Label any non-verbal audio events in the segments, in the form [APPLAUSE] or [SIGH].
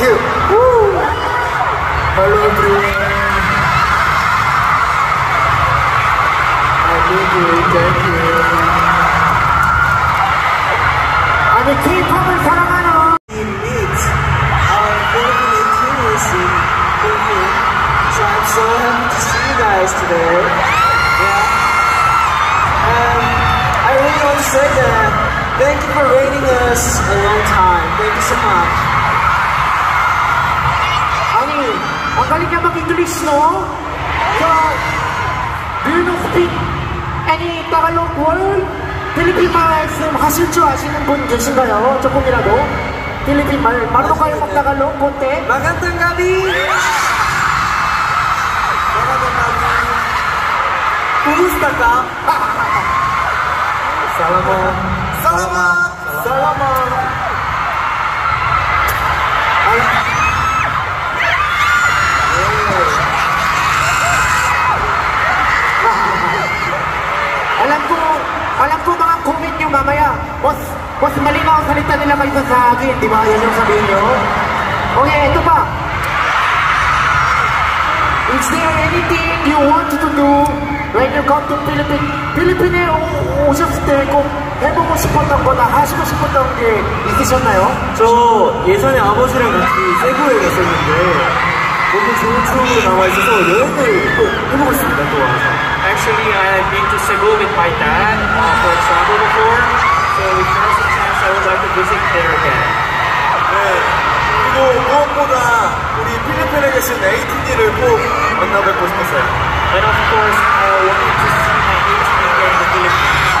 Thank you. Woo. Hello everyone. Thank you. Thank you. I'm a team coming from So I'm so happy to see you guys today. Yeah. Um, I really want to say that thank you for waiting us a long time. Thank you so much. Ang galing niya mag-English no? So, do you know speak any Tagalog word? 필리핀 말씀 하실 줄 아시는 분 계신가요? 조금이라도? 필리핀 말, marunong kayo mag-Tagalog konti? Magandang gabi! Magandang gabi! Kumusta ka? Salamat! Salamat! Salamat! Nyo mamaya. Boss, boss malinaw ang salita nila kaysa sa akin. Di ba? Yan yung sabihin nyo. Okay, ito pa. Is there anything you want to do when you come to Philippines? 오- 오셨을 때꼭 해보고 싶었던 거나 하시고 싶었던 게 있으셨나요? 저 예전에 아버지랑 같이 세부에 갔었는데 너무 좋은 추억으로 남아있어서 여행을 꼭 해보고 있습니다 또 와서 Actually, I've been to Cebu with my dad uh, for travel before, so if there's a chance, I would like to visit there again. 네. 그리고 무엇보다 우리 필리핀에 계신 에이티니를 꼭 만나뵙고 싶었어요 And of course, I wanted to see my 18 again in the Philippines.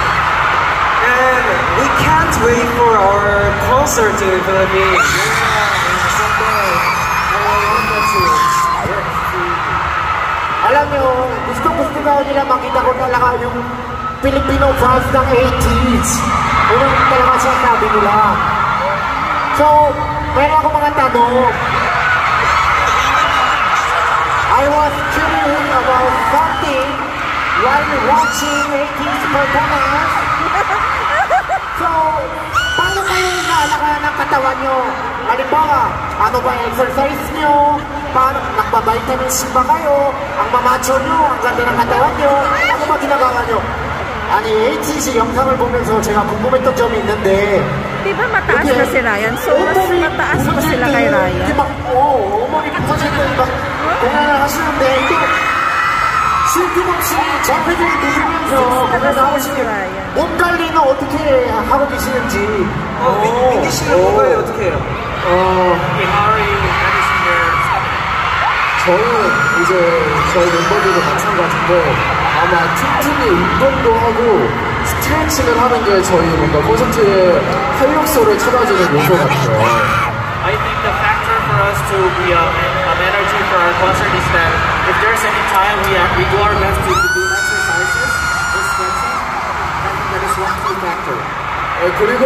And we can't wait for our concert in the Philippines yeah, someday I want that too Alam nyo, gusto gusto daw nila makita ko talaga yung Filipino fans ng 80s. Yun ang talaga sinasabi nila. So, meron ako mga tanong. I was curious about something while watching 80s performance. So, paano kayo inaalagaan ng katawan nyo? Halimbawa, ano ba exercise nyo? Paano, nagbabitamins ba kayo? Ang mamacho nyo, ang ganda ng katawan nyo? Ano ba ginagawa nyo? 아니, HTC 영상을 보면서 제가 궁금했던 점이 있는데 Di ba mataas na si Ryan? So, mas mataas pa sila kay Ryan. 막, 어, 어머니 부서지고 막 공연을 하시는데 이게 쉴틈 없이 전패들이 누르면서 공연 나오시는 몸 관리는 어떻게 하고 계시는지 어, 민- 민기 씨는 뭔가요 어떻게 해요? 어, 저는 이제 저희 멤버들도 마찬가지인데 아마 틈틈이 운동도 하고 스트레칭을 하는 게 저희 뭔가 콘서트의 활력소를 찾아주는 요소 같아요. I think the factor for us to be um, um, energy for our concert is that if there's any time we, are, we do our best to, to do exercises or stretching, I think that is one key factor. 네, 그리고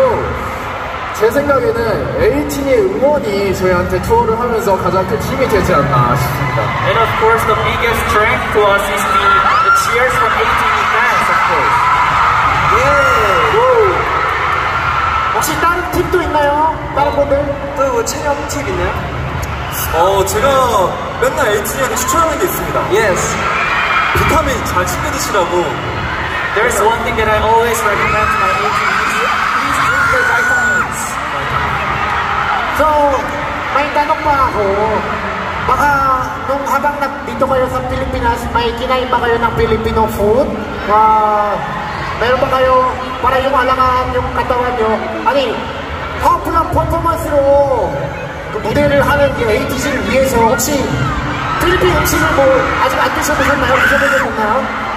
제 생각에는 에이틴의 응원이 저희한테 투어를 하면서 가장 큰 힘이 되지 않나 싶습니다. And of course, the biggest strength to us is the, the cheers from 18 fans, of course. 예! 혹시 다른 팁도 있나요? 다른 분들? 또뭐 체력 팁 있나요? 어, 제가 맨날 에이티니한테 추천하는 게 있습니다. Yes. 비타민 잘 챙겨 드시라고. There's one thing that I always recommend to my 18 So, may tanong pa ako. Baka nung habang nandito kayo sa Pilipinas, may kinain ba kayo ng Filipino food? Uh, meron ba kayo para yung alangan yung katawan nyo? 아니, 파워풀한 퍼포먼스로 그 무대를 하는 이 ATC를 위해서 혹시 필리핀 음식을 뭐 아직 안 드셔보셨나요? 드셔보셨나요?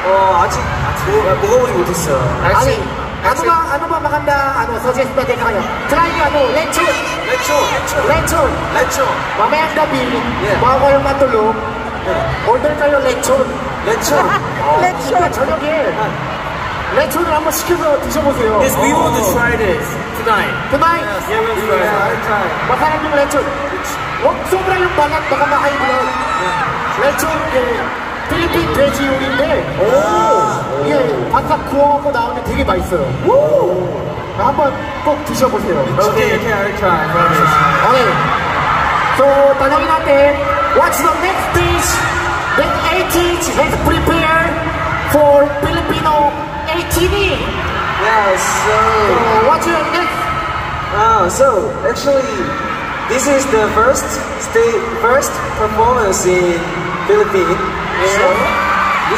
어, 아직 뭐, 먹어보지 못했어요. 아니, ano ba, ano ba maganda, ano, suggest ba din kayo? Try nyo, ano, lechon, 레초, 레초, lechon. 레초, Mamayang gabi, Yeah. bago kayong matulog, order kayo lechon. 레초. Lechon. 그러니까 저녁에 레촌을 한번 시켜서 드셔보세요. Yes, we want to try this tonight. Tonight, Yeah, we'll try it. Masarap yung lechon. Wag sobra yung banat, baka makaiblan. lechon, 예, 필리핀 돼지 요리인데, 이게 바삭 구워갖고 나오는데 되게 맛있어요. 한번 꼭 드셔보세요. Okay, okay, I try. Promise. Okay. So, tanongin natin, what's the next dish that ATH has prepared for Filipino ATV? Yeah, so. So, what's your next? Ah, so actually, this is the first state, first performance in Philippines. So we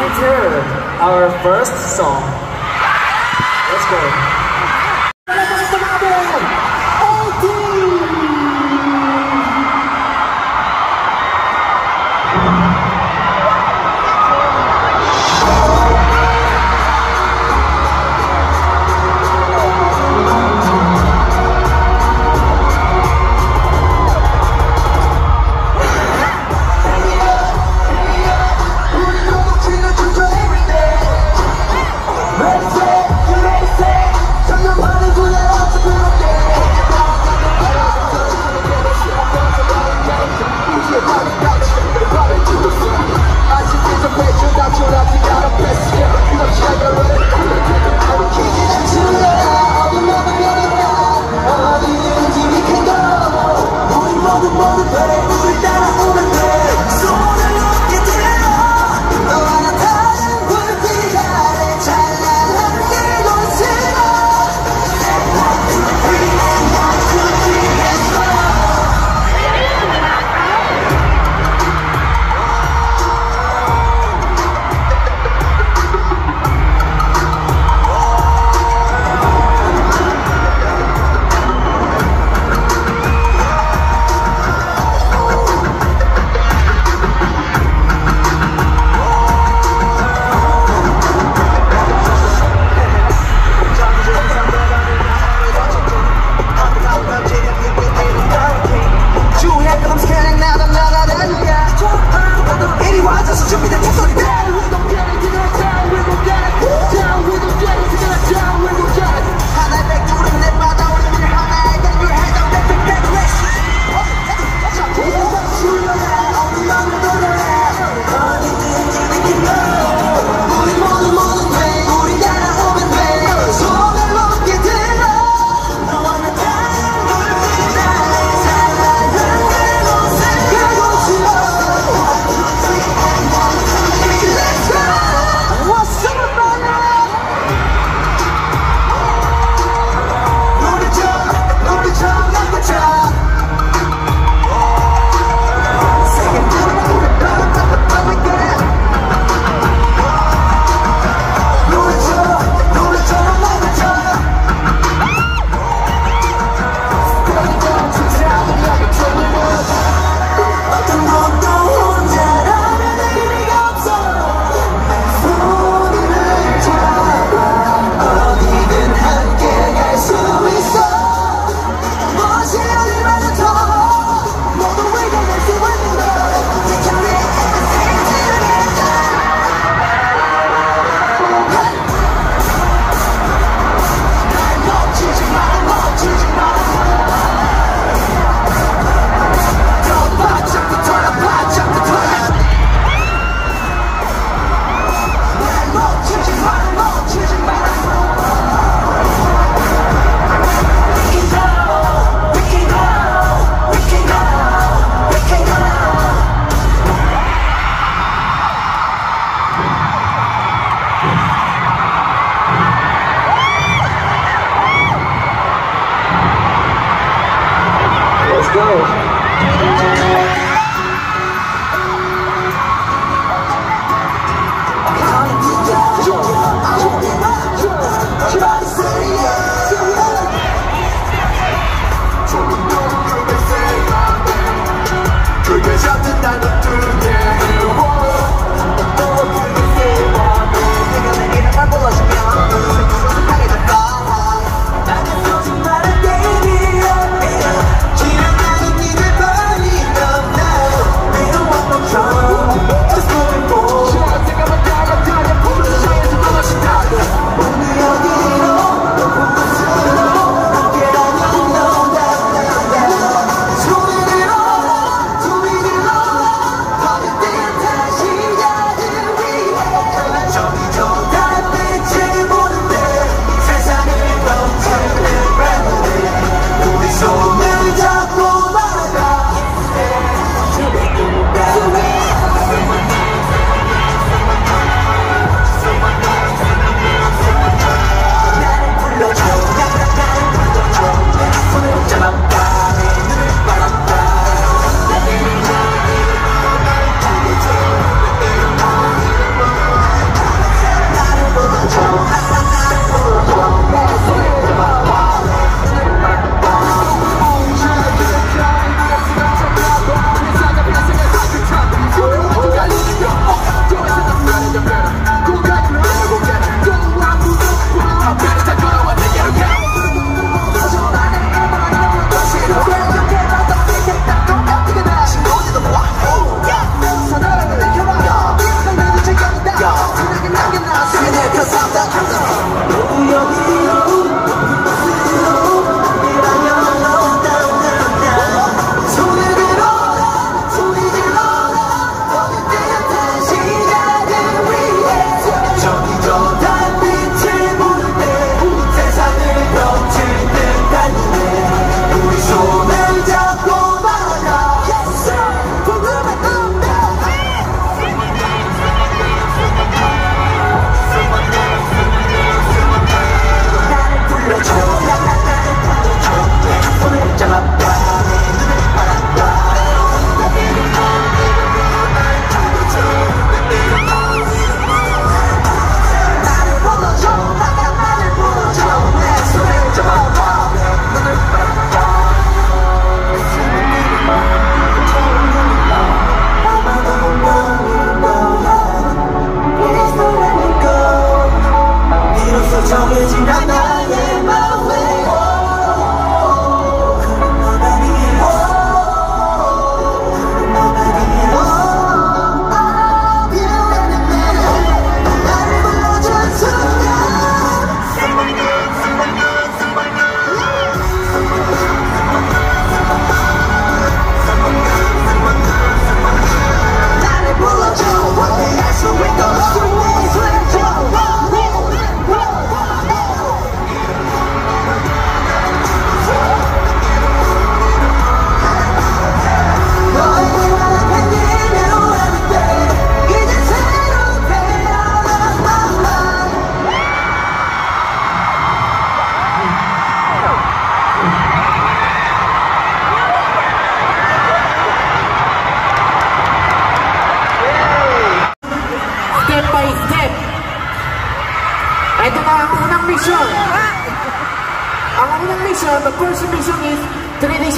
prepared our first song. Let's go.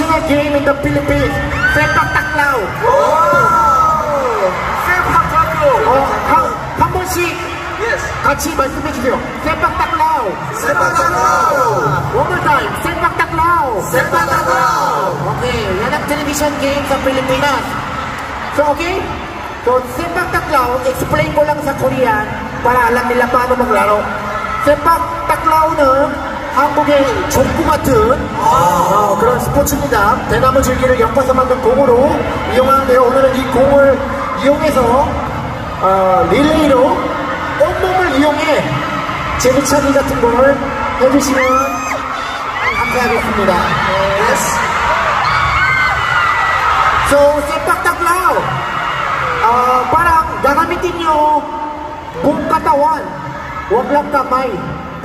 traditional game in the Philippines. Sepak takraw. 세팍 타크로. 어, 한, 한 번씩 Yes. 같이 말씀해 주세요. 세pak takraw. 세팍 타크로. One more time. Sepak takraw. 세팍 타크로. Okay, yan ang television game sa Pilipinas. So, okay? So, sepak takraw, explain ko lang sa Korean para alam nila paano maglaro. Sepak takraw는 한국의 족구 같은 어, 그런 스포츠입니다. 대나무 줄기를 엮어서 만든 공으로 이용하는데요. 오늘은 이 공을 이용해서 어, 릴레이로 온몸을 이용해 제비차기 같은 걸 해주시면 감사하겠습니다. Yes. So, sepak takraw, ah, parang gagamitin.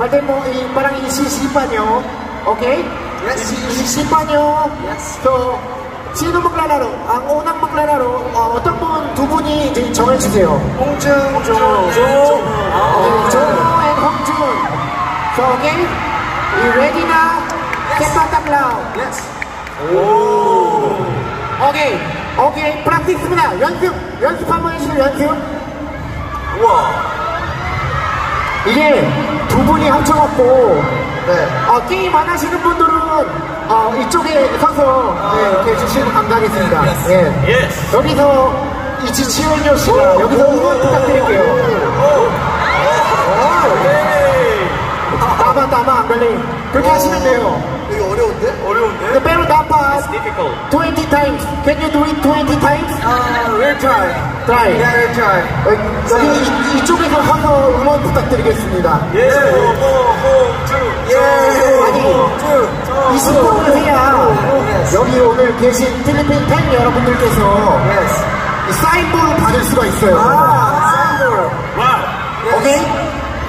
Pwede mo, i- parang isisipa nyo. Okay? Yes. Isi- isisipa nyo. Yes. So, sino maglalaro? Ang unang maglalaro, ah, 어떤 분, 두 분이 이제 정해주세요. 홍중. 홍중. Okay, Jono and Hongjun. So, okay? You ready now? Sepak takraw. Yes. 오케이, 오케이, 프랙티스입니다. 연습, 연습 한번 해주세요, 연습. 우와. 이게 두 분이 합쳐갖고, 네. 어, 게임 안 하시는 분들은 어, 이쪽에 서서 네, 이렇게 주시면 감사하겠습니다. 예. 여기서 이지치현요 씨가 여기서 응원 부탁드릴게요. 따마 따마 안 걸리. 그렇게 하시면 돼요. 어려운데? 어려운데? The better dapat Difficult. 20 times. Can you do it 20 times? 아, we'll try. Try. Yeah, we'll try. 어, 여기 이- 이쪽에서 서서 응원 부탁드리겠습니다. 예. 홍중. 예. 이 스포를 해야 여기 오늘 계신 필리핀 팬 여러분들께서 Yes. 이 사인볼을 받을 수가 있어요. 아, 쌍돌. Wow. Okay?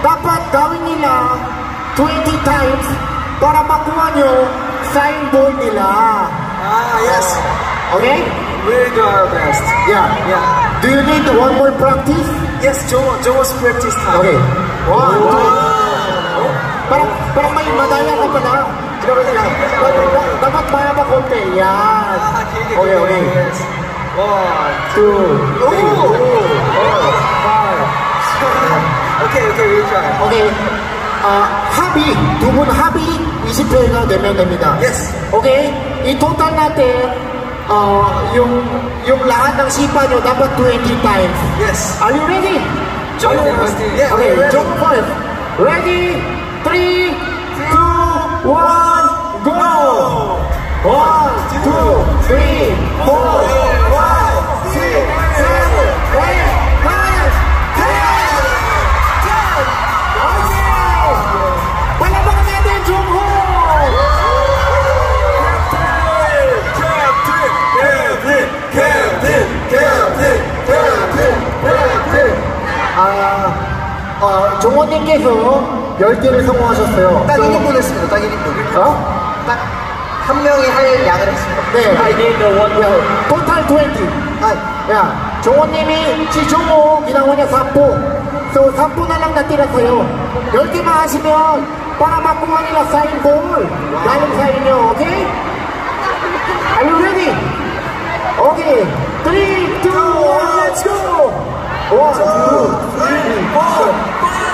Dapat gawin nila 20 times para makuha nyo signboard nila. Ah, yes. Oh. Okay? We'll do our best. Yeah. Yeah. Do you need one more practice? Yes, Joe. Joe's practice time. Okay. One, wow. two. Oh. Parang, parang may madaya ka pa na. Dapat maya pa konti. Yan. Ah, okay, okay. One, two, three, four, five. [LAUGHS] Okay, okay, we try. Okay. Uh, happy. Dumun happy. 디스플레이가 4면 됩니다. Yes. Okay? I-total natin, uh, yung, yung lahat ng sipa nyo dapat 20 times. Yes. Are you ready? Join Are you? Yeah, okay, ready. jump first. Ready? 3, 2, 1, go! 1, 2, 3, 4, 종호님께서 10개를 성공하셨어요. 딱 1인분 했습니다, 딱 1인분. 어? 딱한 명이 할 양을 했습니다. 네. I need the one. 야, total 20. 아, 야, 종호님이 si 종호 ginawa niya 10. So, 10 na lang natira sa'yo. 10개만 하시면 nila sign ball. Galing sa inyo, okay? Are you ready? Okay. 3, 2, 1, let's go! 1, 2, 3, 4, 5, 6, 7, 8, 5,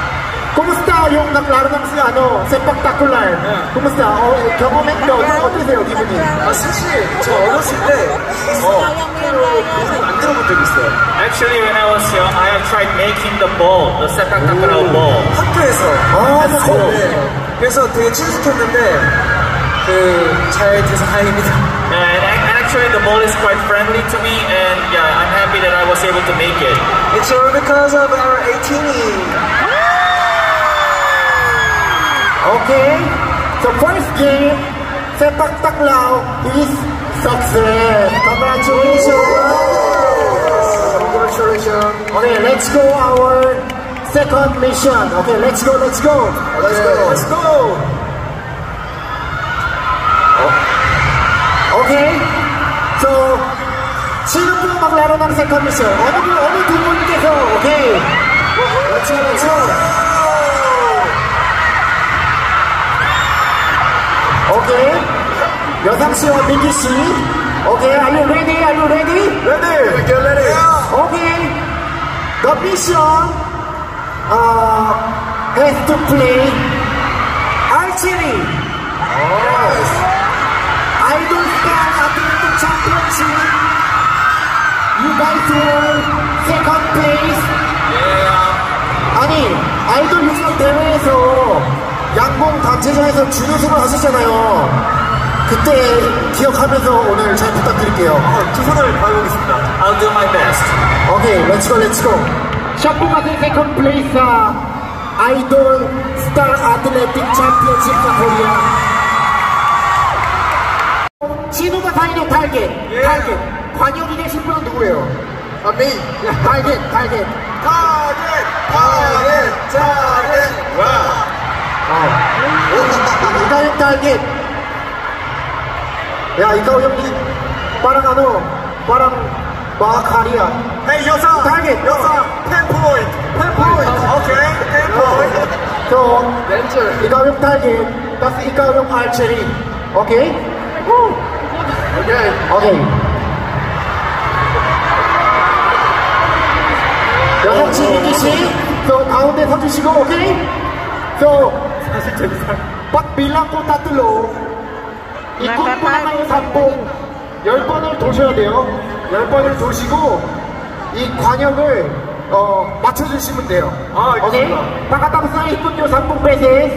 Kumusta yung naklaro ng si ano, sepaktakular? Kumusta? O, 경험했 거 어떠세요, 기분이? 아, 사실 저 어렸을 때 공을 만들어 본 적 있어요. Actually, when I was young, I have tried making the ball, the sepak takraw ball. 학교에서. 아, 네. 네. 그래서 되게 친숙했는데 그 잘 돼서 다행입니다. And ac- actually, the ball is quite friendly to me, and yeah, I'm happy that I was able to make it. It's all because of our 18 Okay? So first game, Sepak Takraw is success. Congratulations! Congratulations. Okay, let's go our second mission. Okay, let's go, let's go. Let's go, let's go. Oh. Okay? So, sino po maglaro ng second mission? Ano po, ano po, ano po, okay? Let's go, let's. Okay. 여상 씨와 민기 씨. Okay, are you ready? Are you ready? Ready. Get ready. Okay. The mission uh, has to play archery. Idol Star Athletic Championship. You guys were second place. 아니, 아이돌 유성 대회에서 양봉 단체전에서 준우승을 하셨잖아요. 그때 기억하면서 오늘 잘 부탁드릴게요. 최선을 다해보겠습니다. I'll do my best. Okay, let's go, let's go. 샤프 같은 second place Star Athletic Championship sa Korea. 신호가 다니는 타겟, 타겟. 관역이 되신 분은 누구예요? 아, me. 타겟, 타겟. Target. 이가영 타겟. 야, 이가영 형님, parang ano, parang makakaria. Hey, 여상. Target. 여상. 10 point. 10 point. Okay. 10 point. So, Ranger. ikaw yung target, tapos ikaw yung archery. Okay? Woo! Okay. Okay. 여섯 시, 민기 씨, so 가운데 서주시고, okay? So, pag bilang ko tatlo, na kayo 사mpung, 열 번을 도셔야 돼요. 열 번을 도시고, 이 관역을, 어, 맞춰주시면 돼요. 아, 10 beses,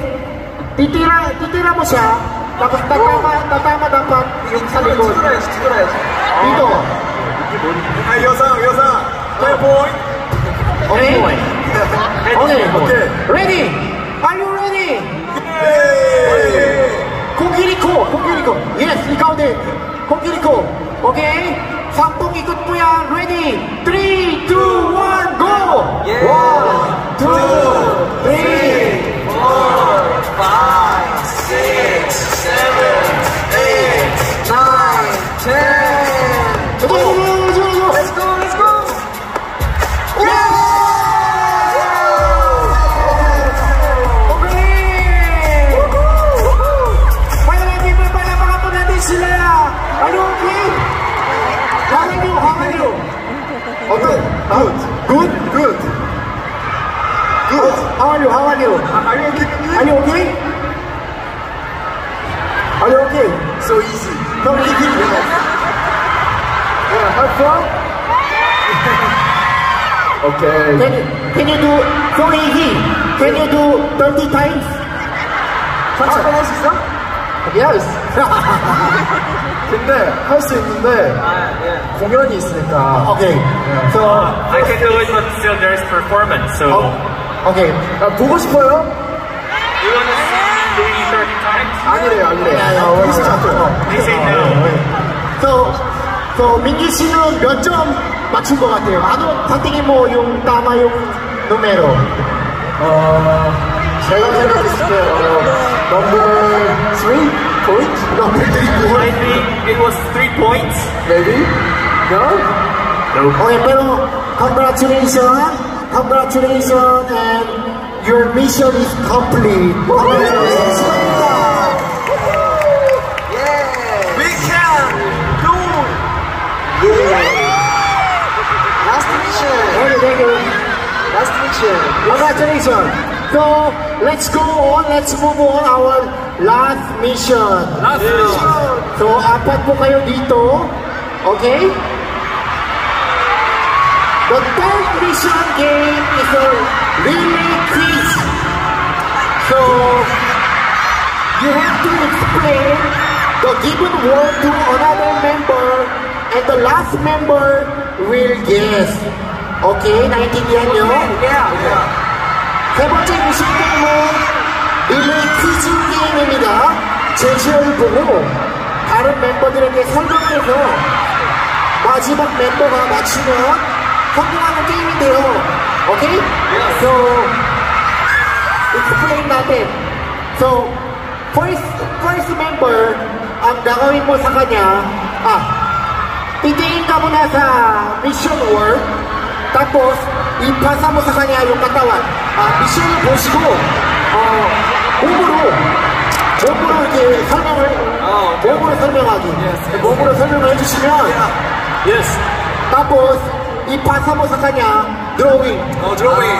titira, titira mo siya, tapos tatama, tatama dapat yung sa likod. 찍어야지. 찍어야지. Dito. Hey, 여상. 여상. 10 point. Okay? Okay. Okay. Ready? Are you 코끼리코, 코끼리코. Yes, ikaw din. 코끼리코. Okay? Sampung ikot mo yan. Ready? 3, 2, 1, go! 1, Okay. Can you, can you do so easy? Can you do 30 times? 한번 할수 있어? Yes. 근데 할 수 있는데 공연이 있으니까. Okay. So, I can do it, but still there's performance. So, oh, okay. 아, 보고 싶어요? you want to see me doing 30 times? 아니래요, 아니래요. 아, 왜왜 자꾸. They say no. So, so 민기 씨는 몇 점 맞춘 것 같아요? Ano sa tingin mo yung tama yung numero? 어, 제가 생각했을 때, 어, number 3 point? Number 3 I point? think it was 3 points. Maybe? No? Okay, pero congratulations, congratulations, and your mission is complete. Congratulations. Thank you. Last mission! Congratulations. So, let's go on, let's move on our last mission. Last mission. So, apat po kayo dito. Okay? The third mission game is a relay quiz. So, you have to explain the given word to another member and the last member will guess. Yeah, yeah. 세 번째 미션 게임은 릴레이 퀴즈 게임입니다. 제시어를 보고 다른 멤버들에게 설명해서 마지막 멤버가 맞추면 성공하는 게임인데요. 오케이? So, explain natin. So, first, first member, kanya, ah, titingin ka muna sa mission work, tapos, ipasa mo sa kanya yung katawan. Ah, mission을 보시고, 어, 몸으로, 몸으로 이렇게 설명을, 몸으로 설명하기. 몸으로 설명을 해주시면, Yes. tapos, ipasa mo sa kanya, drawing. 어, drawing.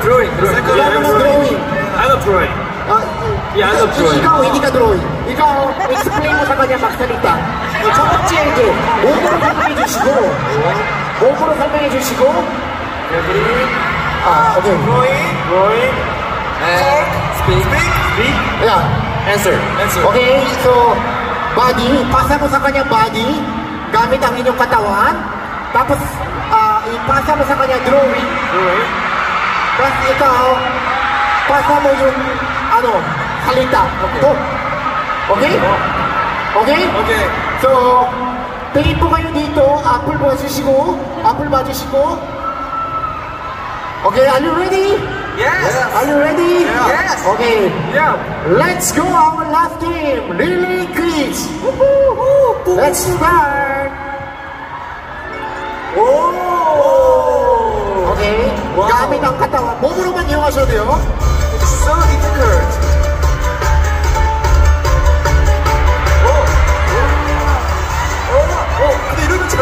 Drawing. Second Kailangan ng drawing. I know drawing. Ah, Yeah, I know drawing. ikaw, hindi ka drawing. Ikaw, explain mo sa kanya magsalita. 어, 첫 번째 이제 몸으로 설명해 주시고, 몸으로 설명해 주시고, 아, 오케이. Drawing. Drawing. And speak. Speak. 야, Answer. Answer. okay, so, body, pasa mo sa kanya body, gamit ang inyong katawan, tapos, ah, ipasa mo sa kanya drawing, Drawing. tapos ikaw, pasa mo yung, ano, salita. Okay? Okay? Okay? Okay. So, po kayo dito, apple 봐주시고, apple 봐주시고. Okay, are you ready? Yes. Are you ready? Yes. Okay, Yeah. let's go our last game, Relay Quiz. Let's start. Oh. Okay, Wow. gamit ang katawan. 몸으로만 이용하셔도 돼요. So difficult.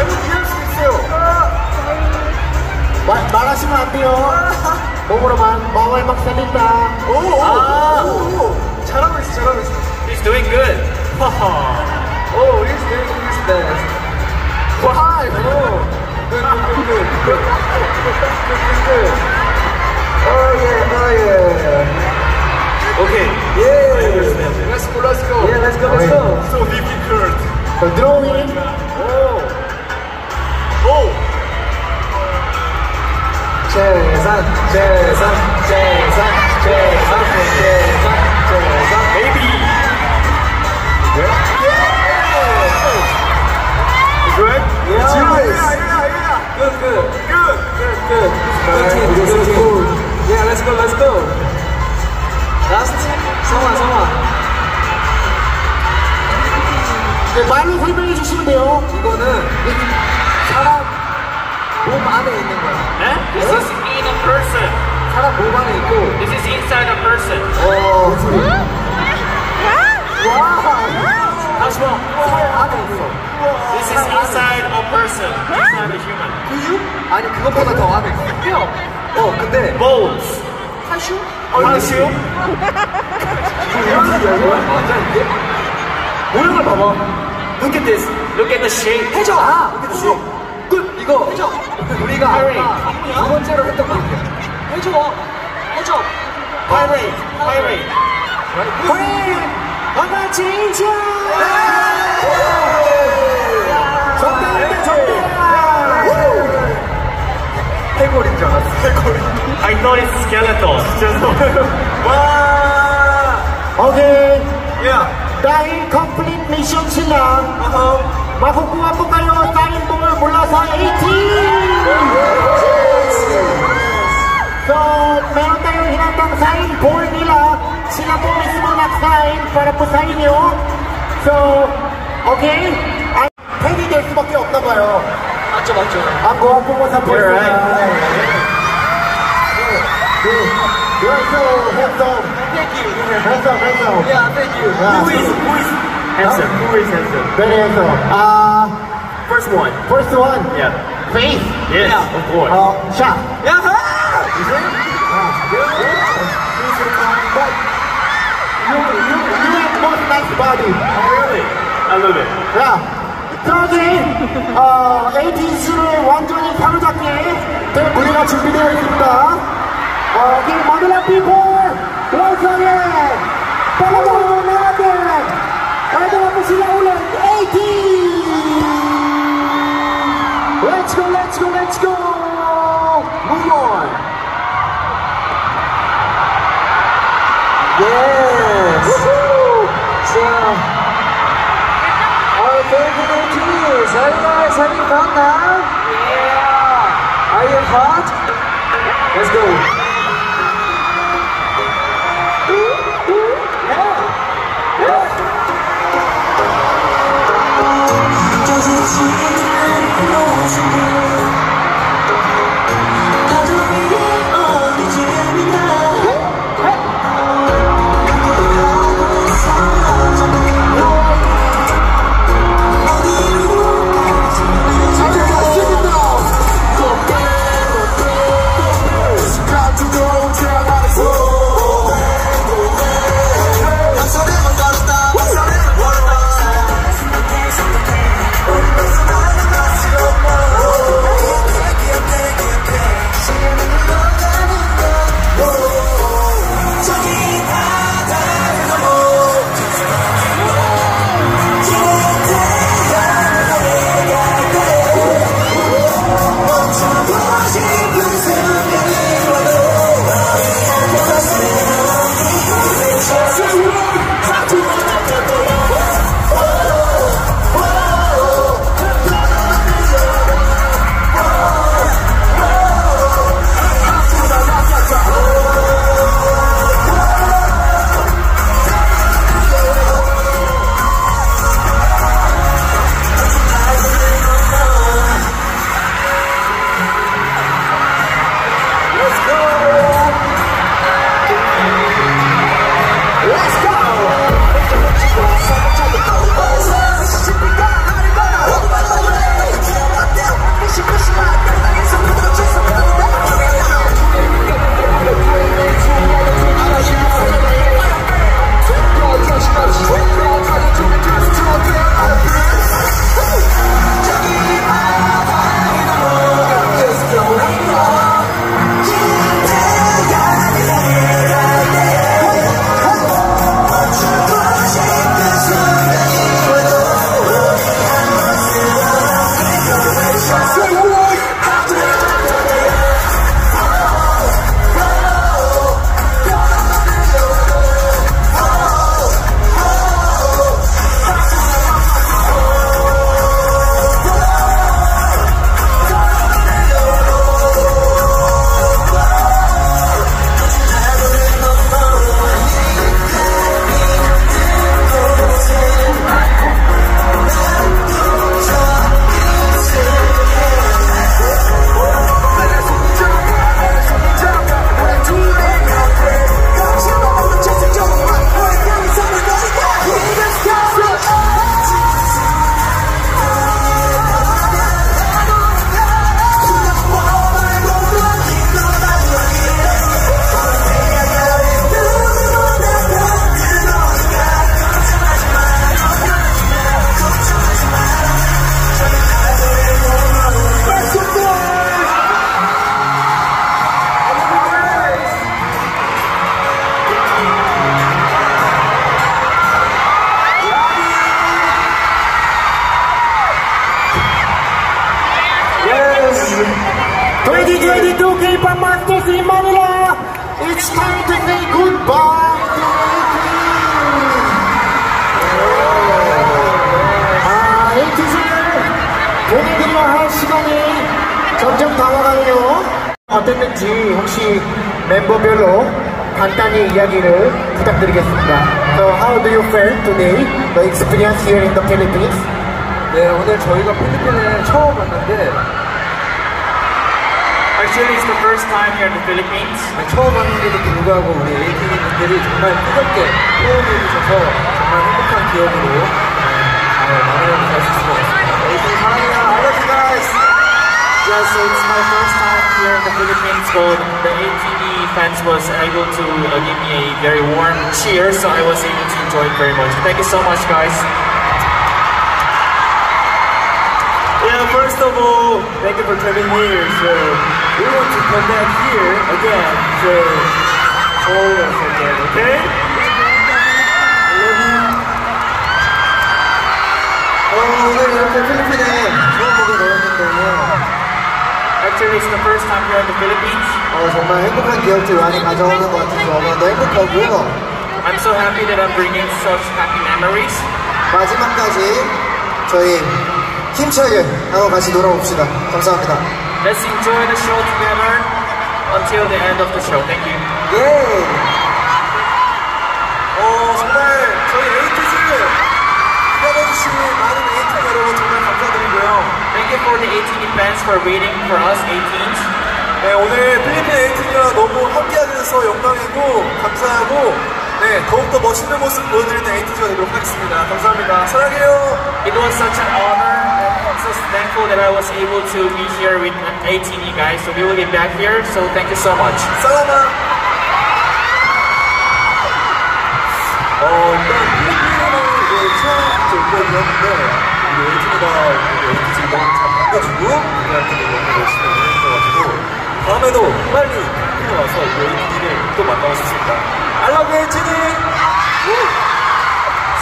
잘못 이해할 수 있어요. 말, 말하시면 안 돼요. 몸으로만 bawal magsalita. 오. 오. 아. 오. 잘하고 있어. 잘하고 있어. He's doing good. Oh, he's doing his best. Why? Oh, good, good, good, good. Good, good, good. Oh yeah, oh yeah. Okay. Yeah. Let's go, let's go. Yeah, let's go, let's go. So difficult. So, drawing. Oh. Oh. 재산, 재산, 재산, 재산, 재산, 재산. 성화. 네, 말로 설명해 주시면 돼요. 이거는 사람 몸 안에 있는 거야. Eh? This is in a person. 사람 몸 안에 있고. This is inside a person. 어. How's wrong? 살 안에 있어. This is inside a person. Inside a human. 근육? 아니 그것보다 더 안에 있어. 뼈. 어, 근데 Bones. 하슈? Calcium. 맞아 이게? 모양을 봐봐. Look at this. Look at the shape. 해줘. 아, look at this. 끝. 이거 해줘. 우리가 아까 두 번째로 했던 거 같아. 해줘. 해줘. Pyrate. Pyrate. 그래! 아가 진짜! 정답이다, 정답! 해골인 줄 알았어. 해골. I thought it's skeletal. Just 와. Okay, 야. complete mission sila, 어허. makukuha po kayo sign sa 18! So, meron tayong hinatang sign ball nila. Sila po mismo nag-sign para po sa inyo. So, okay? Ay, 팬이 될 수밖에 없나 봐요. 맞죠, 맞죠. Ang gwapo mo sa You're right. You're so handsome. Thank you. Handsome, handsome. Yeah, thank you. Yeah. Who is, who is handsome. Who is handsome? Very handsome. Uh, First one. first one. Yeah. Faith. Yes, Yeah. of course. Uh, siya. 야하! But you, you, you have most nice body. really? I love it. 야, 저기 어, ATC를 완전히 사로잡기 될 무대가 준비되어 있습니다. 어, 이 마들라 피플 원성의 빨라도 나가 Let's go! Move on! Yes! So, our favorite engineers, are guys, have you fun now? Yeah! Are you hot? Let's go! 어땠는지 혹시 멤버별로 간단히 이야기를 부탁드리겠습니다. So how do you feel today? The experience here in the Philippines? 네, 오늘 저희가 필리핀을 처음 왔는데 Actually, it's the first time here in the Philippines. 네, 처음 왔는데도 불구하고 우리 ATV분들이 정말 뜨겁게 호응해 주셔서 정말 행복한 기억으로 네, 마무리를 갈수 있을 것 같습니다. ATV 사랑해요. I love you guys. Yes, so it's my first time here in the Philippines. So the ATV fans was able to uh, give me a very warm cheer, so I was able to enjoy it very much. Thank you so much, guys. Yeah, first of all, thank you for coming here. So we want to come back here again. So hold us again, okay? I love you. 어, 오늘 이렇게 필리핀에 처음 보게 되었는데요. Actually, it's the first time here in the Philippines. 어, 정말 행복한 기억들 많이 가져오는 것 같아서 너무 행복하고요. I'm so happy that I'm bringing such happy memories. 마지막까지 저희 힘차게 한번 같이 놀아봅시다. 감사합니다. Let's enjoy the show together until the end of the show. Thank you. 예! 어, 정말 저희 에이티즈 기다려주신 많은 18 fans for waiting for us, 18s. 네, 오늘 필리핀 에이티즈와 너무 함께하게 돼서 영광이고 감사하고 네, 더욱더 멋있는 모습 보여드리는 에이티즈가 되도록 하겠습니다. 감사합니다. 사랑해요. It was such an honor and I'm so thankful that I was able to be here with 18 guys. So we will get back here. So thank you so much. 살라마. 어, 일단 필리핀을 이제 처음 이제. 근데 우리 에이티즈가 우리 에이티즈 너 무 잘 반겨주고 우리한테 너무 열심히 응원해줘가지고 다음에도 빨리 필리핀에 와서 우리 에이티즈를 또 만나고 싶습니다. I love you, 에이티즈!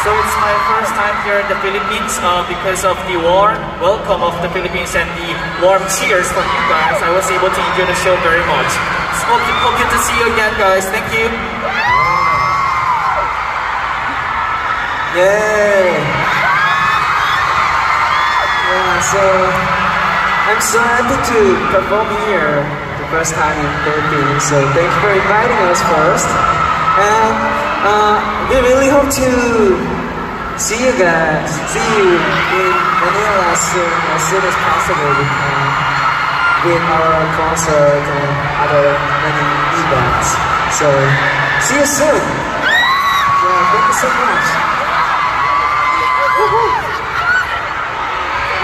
So it's my first time here in the Philippines uh, because of the warm welcome of the Philippines and the warm cheers from you guys. I was able to enjoy the show very much. So hope, hope good to see you again, guys. Thank you. Yeah. So I'm so happy to perform here the first time in Philippines. So thank you for inviting us first. And uh, we really hope to see you guys, see you in Manila soon, as soon as possible. We can with our concert and other many events. So see you soon. Yeah, thank you so much. Yeah. And first time in Philippines.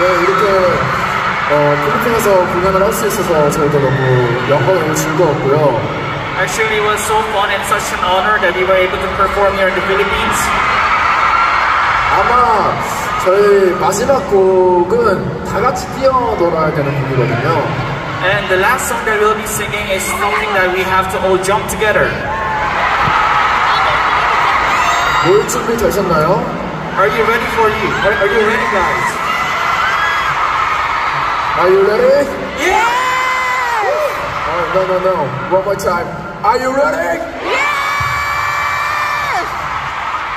네, 이렇게 어, 필리핀에서 공연을 할 수 있어서 저희도 너무 영광이고 즐거웠고요. actually, it was so fun and such an honor that we were able to perform here in the Philippines. 아마 저희 마지막 곡은 다 같이 뛰어놀아야 되는 곡이거든요. And the last song that we'll be singing is something that we have to all jump together. 뭘 준비되셨나요? Are you ready for you? Are, are you ready, guys? Are you ready? Yeah! Oh, no, no, no. One more time. Are you ready? Yeah!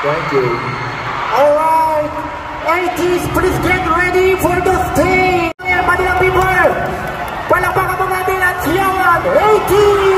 Thank you. All right. 80s, please get ready for the stage. Manila people, palakpakan natin at siyawan 80s!